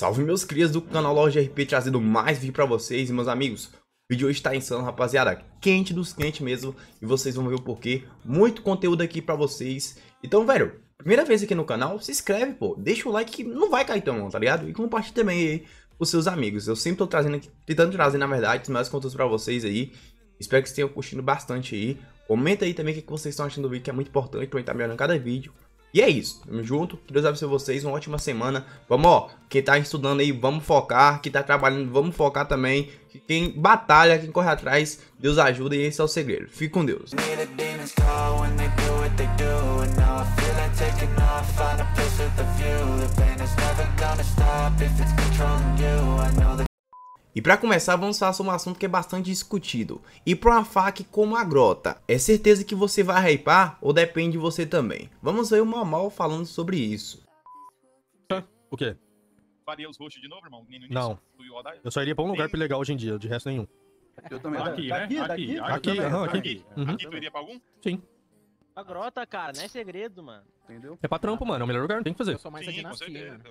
Salve meus crias do canal Loja RP trazendo mais vídeo pra vocês e meus amigos. O vídeo hoje tá insano, rapaziada, quente dos quentes mesmo e vocês vão ver o porquê. Muito conteúdo aqui pra vocês. Então, velho, primeira vez aqui no canal, se inscreve, pô. Deixa o like que não vai cair tão, tá ligado? E compartilha também aí os seus amigos. Eu sempre tô trazendo aqui, tentando trazer, na verdade, mais conteúdos pra vocês aí. Espero que vocês tenham curtindo bastante aí. Comenta aí também o que vocês estão achando do vídeo, que é muito importante eu estar melhorando cada vídeo. E é isso, tamo junto, que Deus abençoe vocês, uma ótima semana. Vamos, ó, quem tá estudando aí, vamos focar, quem tá trabalhando, vamos focar também. Quem batalha, quem corre atrás, Deus ajuda e esse é o segredo. Fique com Deus. E para começar, vamos falar sobre um assunto que é bastante discutido. E para uma fac como a Grota, é certeza que você vai hypar ou depende de você também? Vamos ver o Mamal falando sobre isso. O quê? Faria os hosts de novo, irmão? Não. Eu só iria pra um lugar legal hoje em dia, de resto nenhum. Eu também. Aqui, né? Daqui, Aqui, daqui, Aqui, também. aham, aqui. Aqui, Uhum. Aqui tu iria pra algum? Sim. A grota, cara, não é segredo, mano. Entendeu? É pra trampo, mano. É o melhor lugar, tem que fazer. Eu sou mais Sim, certeza.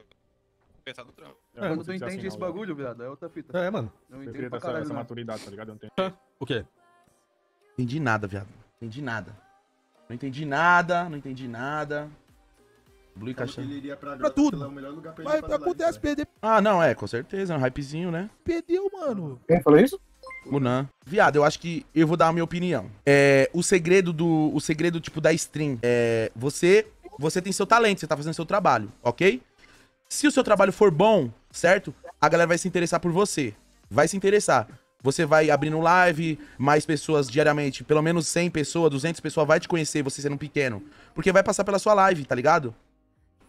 Pensar do trampo. É, Quando tu entende esse bagulho, viado, é outra fita. É, mano. Eu Eu entendo pra essa, caralho, essa não. maturidade, tá ligado? Eu não tenho. O quê? Entendi nada, viado. Entendi nada. Não entendi nada, não entendi nada. Blue e Caixão. Iria pra, Pra tudo. É o melhor lugar pra Mas acontece, perder, Ah, não, é, com certeza, é um hypezinho, né? perdeu, mano. Quem falou isso? Munan. Viado, eu acho que eu vou dar a minha opinião. É, o segredo do, o segredo tipo da stream é você, você tem seu talento, você tá fazendo seu trabalho, OK? Se o seu trabalho for bom, certo? A galera vai se interessar por você. Vai se interessar. Você vai abrindo live, mais pessoas diariamente, pelo menos 100 pessoas, 200 pessoas vai te conhecer, você sendo pequeno, porque vai passar pela sua live, tá ligado?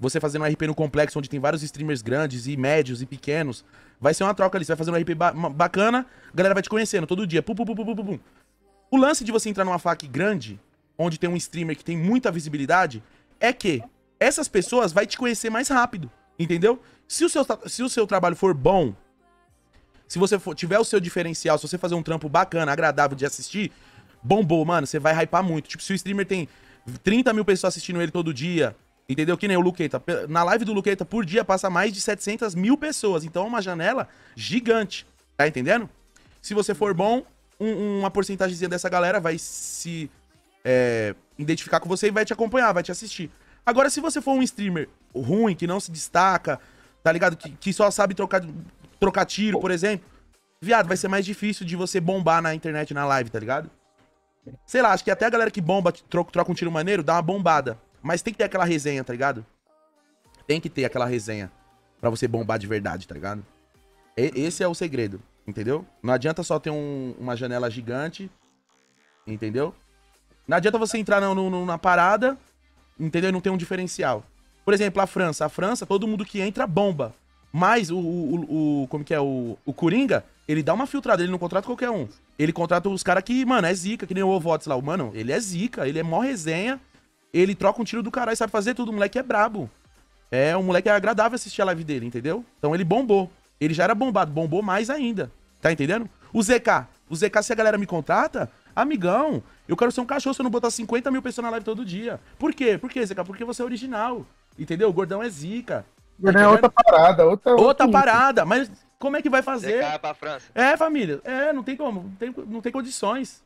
Você fazendo um RP no complexo, onde tem vários streamers grandes e médios e pequenos, vai ser uma troca ali. Você vai fazendo um RP ba- bacana, a galera vai te conhecendo todo dia. Pum, pum, pum, pum, pum, pum. O lance de você entrar numa fac grande, onde tem um streamer que tem muita visibilidade, é que essas pessoas vai te conhecer mais rápido, entendeu? Se o seu, se o seu trabalho for bom, se você for- tiver o seu diferencial, se você fazer um trampo bacana, agradável de assistir, bombou, mano, você vai hypar muito. Tipo, se o streamer tem 30 mil pessoas assistindo ele todo dia, entendeu? Que nem o Luqueta. Na live do Luqueta, por dia, passa mais de 700 mil pessoas. Então é uma janela gigante, tá entendendo? Se você for bom, um- uma porcentagemzinha dessa galera vai se é, identificar com você e vai te acompanhar, vai te assistir. Agora, se você for um streamer ruim, que não se destaca, tá ligado? Que, que só sabe trocar, trocar tiro, por exemplo, viado, vai ser mais difícil de você bombar na internet, na live, tá ligado? Sei lá, acho que até a galera que bomba, troca, troca um tiro maneiro, dá uma bombada. Mas tem que ter aquela resenha, tá ligado? Tem que ter aquela resenha pra você bombar de verdade, tá ligado? E- esse é o segredo, entendeu? Não adianta só ter um- uma janela gigante, entendeu? Não adianta você entrar na parada, entendeu? Não ter um diferencial. Por exemplo, a França. A França, todo mundo que entra bomba. Mas o, o, o- como que é, o, o Coringa, ele dá uma filtrada, ele não contrata qualquer um. Ele contrata os caras que, mano, é zica, que nem o Ovotes lá. O Mano, ele é zica, ele é mó resenha. Ele troca um tiro do caralho, sabe fazer tudo. O moleque é brabo. É, um moleque é agradável assistir a live dele, entendeu? Então ele bombou. Ele já era bombado, bombou mais ainda. Tá entendendo? O ZK. O ZK, se a galera me contrata, amigão, eu quero ser um cachorro se eu não botar 50 mil pessoas na live todo dia. Por quê? Por quê, ZK? Porque você é original. Entendeu? O gordão é zica. Tá É outra parada, outra. Outra parada, mas como é que vai fazer? Cai pra França. É, família. É, não tem como. Não tem, não tem condições.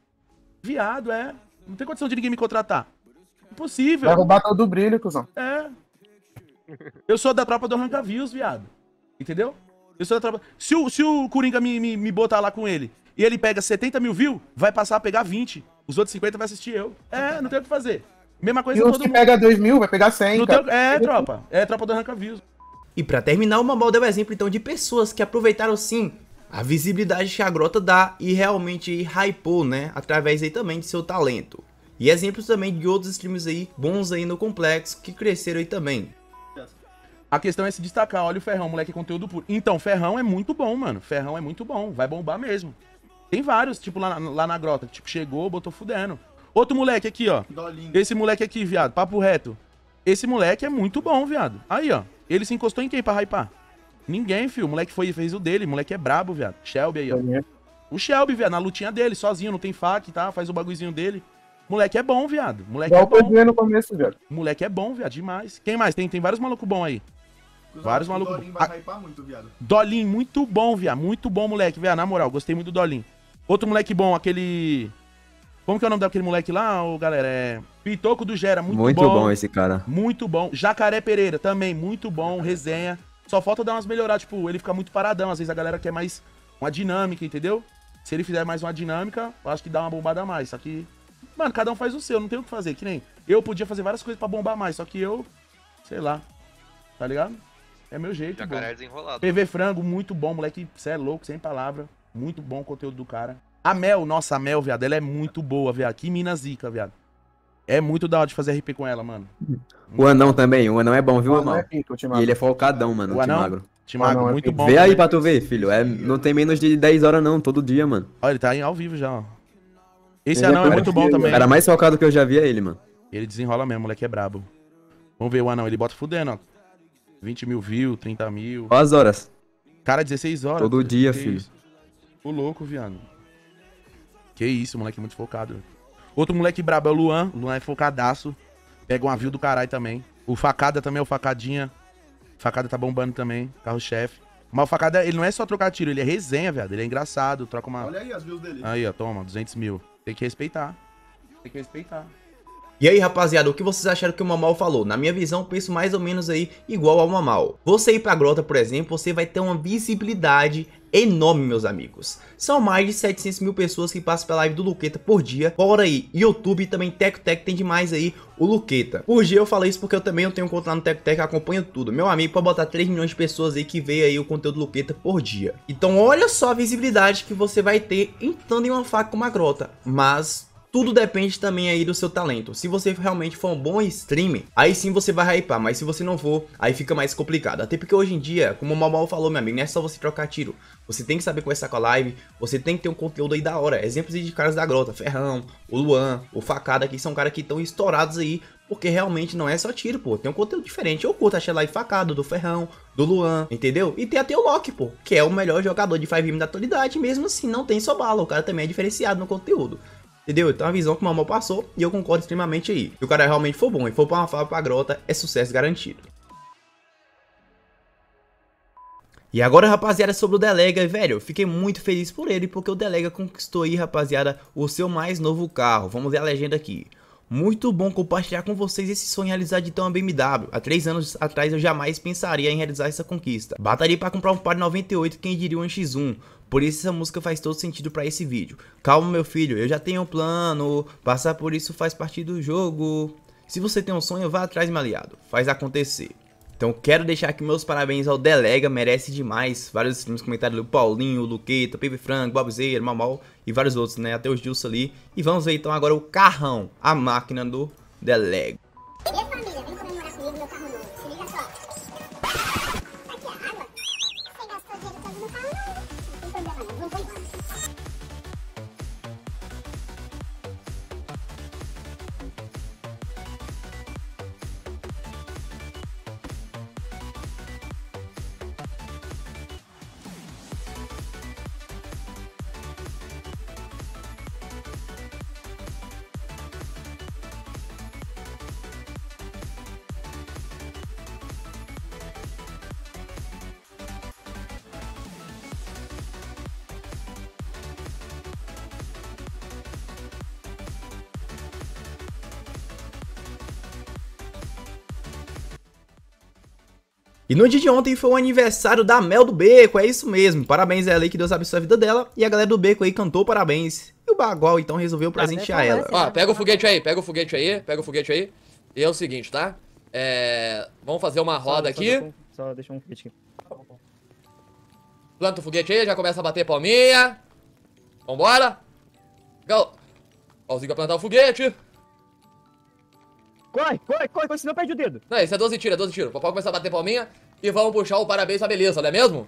Viado, é. Não tem condição de ninguém me contratar. Impossível. Vai roubar todo o brilho, cuzão. É. Eu sou da tropa do Arranca Views, viado. Entendeu? Eu sou da tropa. Se o, se o Coringa me, me, me botar lá com ele e ele pega 70 mil views, vai passar a pegar 20. Os outros 50 vai assistir eu. É, não tem o que fazer. Mesma coisa E os todo que mundo. pega 2 mil, vai pegar 100, Não cara. tem- É, tropa. É tropa do Arranca Views. E pra terminar, o Mamal deu exemplo então de pessoas que aproveitaram sim a visibilidade que a Grota dá e realmente hypou, né, através aí também de seu talento. E exemplos também de outros streams aí bons aí no complexo que cresceram aí também. A questão é se destacar. Olha o Ferrão, moleque, é conteúdo puro. Então, Ferrão é muito bom, mano. Ferrão é muito bom. Vai bombar mesmo. Tem vários, tipo, lá, na- lá na grota. Tipo, chegou, botou fudendo. Outro moleque aqui, ó. Dolinho. Esse moleque aqui, viado. Papo reto. Esse moleque é muito bom, viado. Aí, ó. Ele se encostou em quem pra hypar? Ninguém, filho. O moleque foi e fez o dele. O moleque é brabo, viado. Shelby aí, ó. O Shelby, viado, na lutinha dele, sozinho, não tem fac, tá? Faz o bagulhozinho dele. Moleque é bom, viado. Moleque Igual é o bom. No começo, velho. Moleque é bom, viado, demais. Quem mais? Tem, tem vários malucos bons aí. Vários malucos. Dolinho Ah, vai hypar muito, viado. Dolim, muito bom, viado. Muito bom, moleque, viado. Na moral, gostei muito do Dolim. Outro moleque bom, aquele. Como que é o nome daquele moleque lá, ô, galera? É. Pitoco do Gera, muito, Muito, bom. bom. esse cara. Muito bom. Jacaré Pereira, também, muito bom. Resenha. Só falta dar umas melhoradas. Tipo, ele fica muito paradão. Às vezes a galera quer mais uma dinâmica, entendeu? Se ele fizer mais uma dinâmica, eu acho que dá uma bombada a mais. Só que. Mano, cada um faz o seu, não tem o que fazer. Que nem. Eu podia fazer várias coisas pra bombar mais, só que eu. Sei lá. Tá ligado? É meu jeito. bom. Jacaré desenrolado. PV Frango, muito bom, moleque. Cê é louco, sem palavra. Muito bom o conteúdo do cara. A Mel, nossa, a Mel, viado, ela é muito boa, viado. Que mina zica, viado. É muito da hora de fazer RP com ela, mano. O anão também. O anão é bom, viu, O anão é E Timagro. ele é focadão, mano, O anão? Timagro. Timago, Ah, não, é muito bom. Vê aí pra tu ver, filho. É, não tem menos de 10 horas, não. Todo dia, mano. Olha, ele tá em ao vivo já, ó. Esse Ele é anão é muito bom também. O cara mais focado que eu já vi é ele, mano. Ele desenrola mesmo, moleque é brabo. Vamos ver o anão, ele bota fudendo, ó. 20 mil views, 30 mil. Qual as horas? Cara, 16 horas. Todo dia, filho. Louco, viado. Que isso, moleque muito focado. Outro moleque brabo é o Luan. O Luan é focadaço. Pega uma view do caralho também. O Facada também é o Facadinha. Facada tá bombando também. Carro-chefe. Mas o Facada, ele não é só trocar tiro, ele é resenha, viado. Ele é engraçado, troca uma... Olha aí as views dele. Aí, ó, toma, 200 mil. Tem que respeitar. Tem que respeitar. E aí, rapaziada, o que vocês acharam que o Mamal falou? Na minha visão, penso mais ou menos aí igual ao Mamal. Você ir pra grota, por exemplo, você vai ter uma visibilidade enorme, meus amigos. São mais de 700 mil pessoas que passam pela live do Luqueta por dia. Fora aí, YouTube também, Teco Tec tem demais aí o Luqueta. Por dia eu falei isso porque eu também não tenho conta lá no Teco Tec, acompanho tudo. Meu amigo pode botar 3 milhões de pessoas aí que vê aí o conteúdo do Luqueta por dia. Então olha só a visibilidade que você vai ter entrando em uma faca como a grota. Mas tudo depende também aí do seu talento. Se você realmente for um bom streamer, aí sim você vai hypar. Mas se você não for, aí fica mais complicado. Até porque hoje em dia, como o Mamal falou, meu amigo, não é só você trocar tiro. Você tem que saber conversar com a live, você tem que ter um conteúdo aí da hora. Exemplos de caras da grota, Ferrão, o Luan, o Facada, que são caras que estão estourados aí. Porque realmente não é só tiro, pô. Tem um conteúdo diferente. Eu curto a live facada do Ferrão, do Luan, entendeu? E tem até o Loki, pô. Que é o melhor jogador de 5M da atualidade. Mesmo assim, não tem só bala. O cara também é diferenciado no conteúdo. Entendeu? Então a visão que o Mamal passou e eu concordo extremamente aí. Se o cara realmente for bom e for pra uma fala pra grota, é sucesso garantido. E agora, rapaziada, sobre o Delega, velho, fiquei muito feliz por ele, porque o Delega conquistou aí, rapaziada, o seu mais novo carro. Vamos ver a legenda aqui. Muito bom compartilhar com vocês esse sonho realizado de ter uma BMW. Há três anos atrás eu jamais pensaria em realizar essa conquista. Bateria para comprar um par 98, quem diria um X1. Por isso essa música faz todo sentido para esse vídeo. Calma meu filho, eu já tenho um plano, passar por isso faz parte do jogo. Se você tem um sonho, vá atrás, meu aliado. Faz acontecer. Então quero deixar aqui meus parabéns ao Delega, merece demais. Vários streams comentários do Paulinho, Luqueta, Pibe Frango, Bobzeira, Mamal e vários outros, né? Até os Dilson ali. E vamos ver então agora o carrão, a máquina do Delega. E no dia de ontem foi o aniversário da Mel do Beco, é isso mesmo. Parabéns a ela aí, que Deus abençoe a vida dela. E a galera do Beco aí cantou parabéns. E o Bagual então resolveu presentear ela. Ó, pega o foguete aí, pega o foguete aí, pega o foguete aí. E é o seguinte, tá? É. Vamos fazer uma roda aqui. Só deixa um foguete aqui. Planta o foguete aí, já começa a bater palminha. Vambora. Gal. Pauzinho vai plantar o foguete. Corre, corre, corre, corre, senão perde o dedo. Não, isso é 12 tiros, é 12 tiros. O papai começar a bater palminha e vamos puxar o parabéns pra beleza, não é mesmo?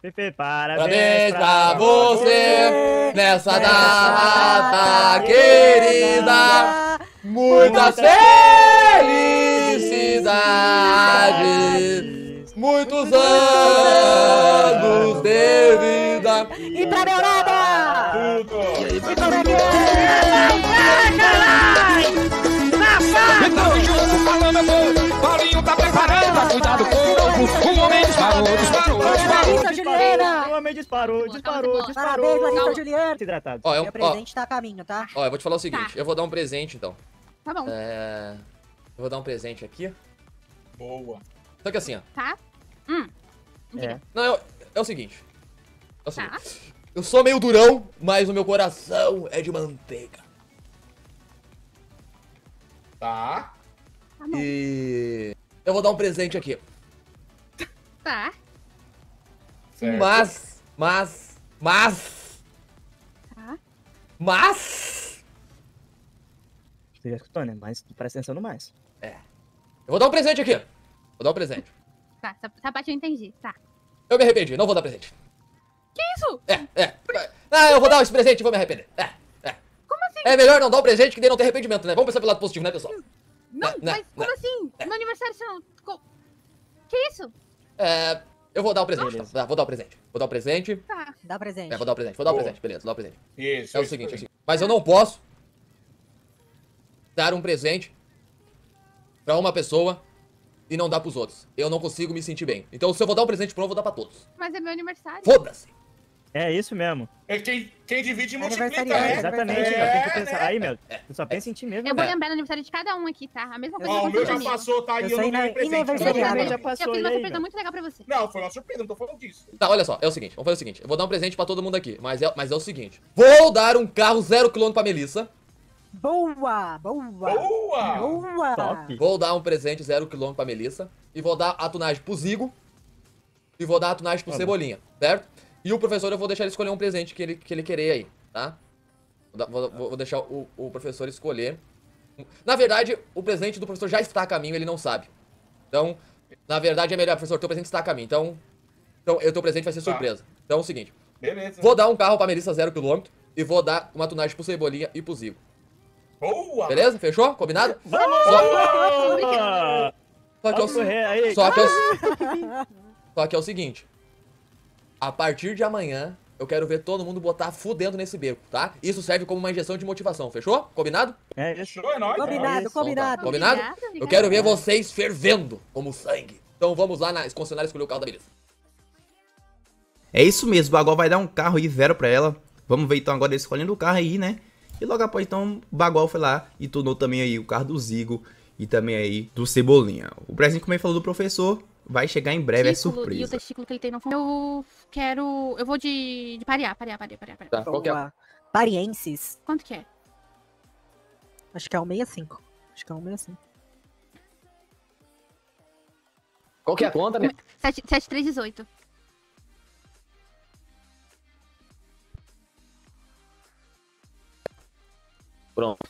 Pepe, parabéns, Parabéns pra você nessa data querida. Muitas felicidades. Muitos anos de vida. E pra Belada! E pra Paulinho tá disparou, Juliana! O homem disparou, Boa, disparou, calma, disparou. Parabéns, Larissa. Juliana. Hidratado. Ó, é um, Meu ó, presente tá a caminho, tá? ó, eu vou te falar o seguinte. Tá. Eu vou dar um presente, então. Tá bom. É... Eu vou dar um presente aqui. Boa. Só que assim, ó. Tá? Hum. É. Não, é, o- é o seguinte. É o seguinte. Tá. Eu sou meio durão, mas o meu coração é de manteiga. Tá. Tá bom. E... Eu vou dar um presente aqui. Tá. Certo. Mas... Mas... Mas... Tá. Mas... Você já escutou, né? Mas presta atenção no mais. Eu vou dar um presente aqui. Vou dar um presente. Tá, essa, essa parte eu entendi. Tá. Eu me arrependi, não vou dar presente. Que isso? É, é. Ah, eu vou dar esse presente e vou me arrepender. É, é. Como assim? É melhor não dar um presente que daí não ter arrependimento, né? Vamos pensar pelo lado positivo, né, pessoal? Não, não, mas como não. assim? Meu aniversário você não... Que isso? É. Eu vou dar um presente, Beleza. Tá, vou dar um presente. Vou dar um presente. Tá. Dá presente. É, vou dar um presente. Vou dar um Boa. presente, beleza, vou dar um presente. Isso. É o isso seguinte, é o seguinte. Mas eu não posso dar um presente pra uma pessoa e não dar pros outros. Eu não consigo me sentir bem. Então, se eu vou dar um presente pro um, eu vou dar pra todos. Mas é meu aniversário. Foda-se! É isso mesmo. É quem, quem divide multiplica, Aniversariante, né? Exatamente, É. Tem que né? pensar. Aí, meu. Você só pensa em ti mesmo. Eu vou né? lembrar do aniversário de cada um aqui, tá? A mesma coisa Ó, o meu já passou, tá? E Eu eu não ganhei presente. já Eu passou, fiz e uma surpresa muito legal pra você. Não, foi uma surpresa, não tô falando disso. Tá, olha só, é o seguinte, vamos fazer o seguinte. Eu vou dar um presente pra todo mundo aqui, mas é, mas é o seguinte. Vou dar um carro zero quilômetro pra Melissa. Boa, boa. Boa! Boa. Top. Vou dar um presente zero quilômetro pra Melissa. E vou dar a tunagem pro Zigo. E vou dar a tunagem pro Tá. Cebolinha, certo? E o professor eu vou deixar ele escolher um presente que ele, que ele querer aí, tá? Vou, vou- vou- deixar o, o professor escolher. Na verdade, o presente do professor já está a caminho, ele não sabe. Então, na verdade é melhor, professor, teu presente está a caminho. Então, então o teu presente vai ser Tá. surpresa. Então é o seguinte, Beleza. vou dar um carro pra Melissa zero quilômetro. E vou dar uma tunagem pro Cebolinha e pro Zigo. Boa! Beleza? Fechou? Combinado? Vamos! Só, só que é aí. Só que, é o... Só que é o seguinte. A partir de amanhã, eu quero ver todo mundo botar fudendo nesse beco, tá? Isso serve como uma injeção de motivação, fechou? Combinado? É isso. Fechou, é nóis. Combinado, Isso, combinado. Combinado? Eu quero ver vocês fervendo como sangue. Então vamos lá na concessionária escolher o carro da beleza. É isso mesmo, o Bagual vai dar um carro aí zero pra ela. Vamos ver então agora ele escolhendo o carro aí, né? E logo após então, o Bagual foi lá e tornou também aí o carro do Zigo e também aí do Cebolinha. O presente, como ele falou do professor, vai chegar em breve, é Testículo E o surpresa. testículo que ele tem não foi. Eu quero. Eu vou de. de parear, parear, parear, parear. parear. Tá, qual que é? Parienses. Quanto que é? Acho que é um 65. Acho que é um 65. Qual que é a conta, minha? 7318. Pronto.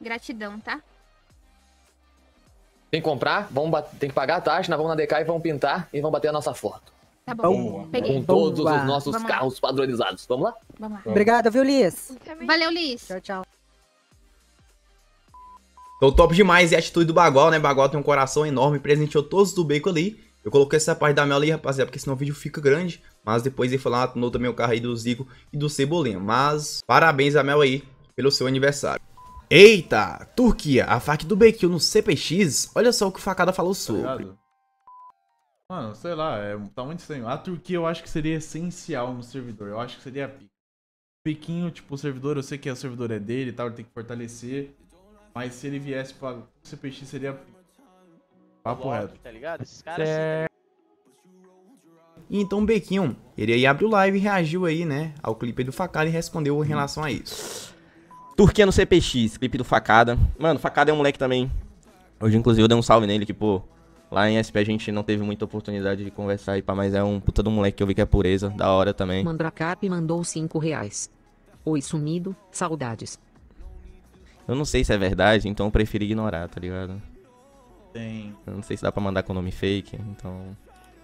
Gratidão, tá? Tem que comprar, vamos bat- tem que pagar a taxa, nós vamos na DK e vamos pintar e vamos bater a nossa foto. Tá bom. Peguei. Com todos Boa. os nossos Vamos lá. carros padronizados. Vamos lá? Vamos lá. Obrigada, viu, Liz? Valeu, Liz. Tchau, tchau. Então top demais e a atitude do Bagual, né? Bagual tem um coração enorme, presenteou todos do bacon ali. Eu coloquei essa parte da Mel ali, rapaziada, porque senão o vídeo fica grande. Mas depois ele lá, tornou também o carro aí do Zico e do Cebolinha. Mas parabéns a Mel aí pelo seu aniversário. Eita! Turquia, a faca do Bequil no CPX. Olha só o que o Facada falou Tá sobre. Mano, sei lá, é, tá muito estranho. A Turquia eu acho que seria essencial no servidor. Eu acho que seria pica. Pequinho, tipo, o servidor, eu sei que o servidor é dele e tal, ele tem que fortalecer. Mas se ele viesse pra CPX seria. Papo reto. Tá ligado? Esses caras. E então o Bequinho, ele aí abriu live e reagiu aí, né, ao clipe do Facada e respondeu em relação a isso. Turquia no CPX, clipe do Facada. Mano, Facada é um moleque também. Hoje, inclusive, eu dei um salve nele, que, pô, lá em SP a gente não teve muita oportunidade de conversar aí, pá, mas é um puta do moleque que eu vi que é pureza, da hora também. Mandracarp mandou 5 reais. Oi, sumido, saudades. Eu não sei se é verdade, então eu preferi ignorar, tá ligado? Tem. Eu não sei se dá pra mandar com nome fake, então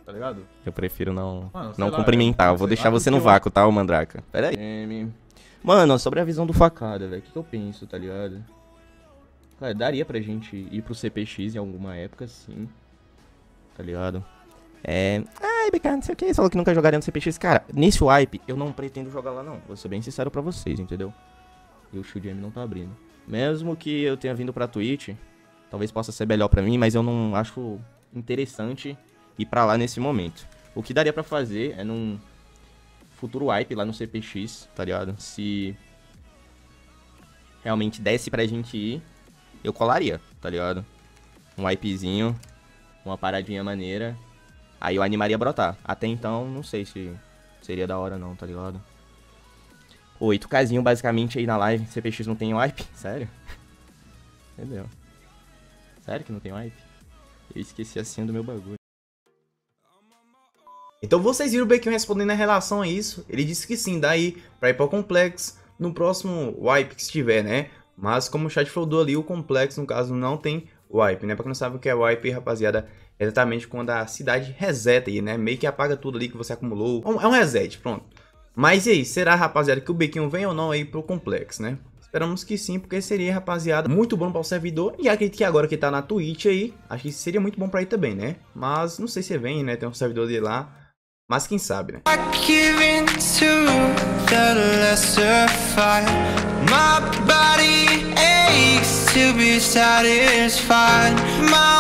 Tá ligado? eu prefiro não, Mano, não lá, cumprimentar. Eu vou deixar lá, você no eu- vácuo, tá, ô Mandraka? Pera aí. Mano, sobre a visão do Facada, velho, o que, que eu penso, tá ligado? Cara, daria pra gente ir pro CPX em alguma época, sim. Tá ligado? É. Ai, BK, não sei o que. Você falou que nunca jogaria no CPX. Cara, nesse wipe, eu não pretendo jogar lá, não. Vou ser bem sincero pra vocês, entendeu? E o Shield M não tá abrindo. Mesmo que eu tenha vindo pra Twitch, talvez possa ser melhor pra mim, mas eu não acho interessante ir pra lá nesse momento. O que daria pra fazer é num futuro wipe lá no CPX, tá ligado? Se realmente desse pra gente ir, eu colaria, tá ligado? Um wipezinho, uma paradinha maneira, aí eu animaria a brotar. Até então, não sei se seria da hora não, tá ligado? 8Kzinho basicamente aí na live, CPX não tem wipe? Sério? Entendeu? Sério que não tem wipe? Eu esqueci a senha do meu bagulho. Então vocês viram o Bequinho respondendo em relação a isso. Ele disse que sim, daí pra ir para o Complexo no próximo wipe que estiver, né? Mas como o chat falou ali, o Complexo no caso não tem wipe, né? Pra quem não sabe o que é wipe, rapaziada, é exatamente quando a cidade reseta aí, né? Meio que apaga tudo ali que você acumulou. É um reset, pronto. Mas e aí, será, rapaziada, que o Bequinho vem ou não aí pro Complexo, né? Esperamos que sim, porque seria, rapaziada, muito bom para o servidor. E acredito que agora que tá na Twitch aí, acho que seria muito bom para ir também, né? Mas não sei se vem, né? Tem um servidor dele lá. Mas quem sabe, né? My